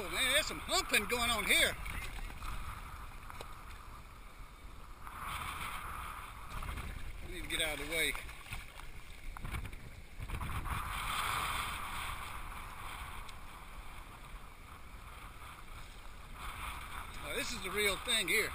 Oh man, there's some humping going on here. I need to get out of the way. Now, this is the real thing here.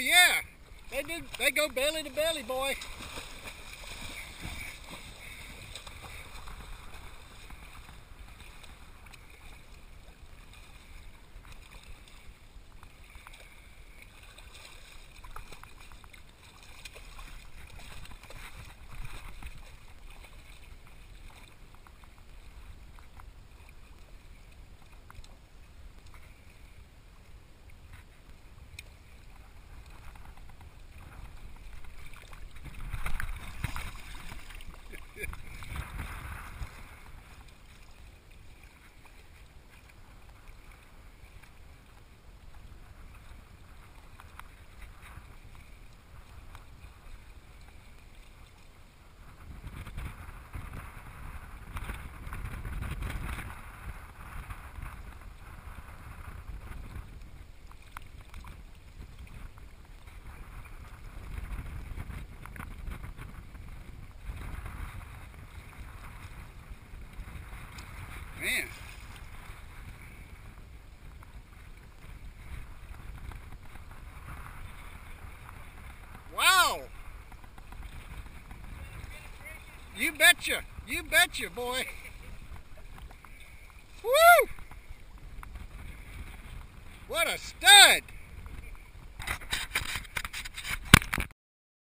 Yeah. They do. They go belly to belly, boy. Man. Wow. You betcha. You betcha, boy. Woo! What a stud!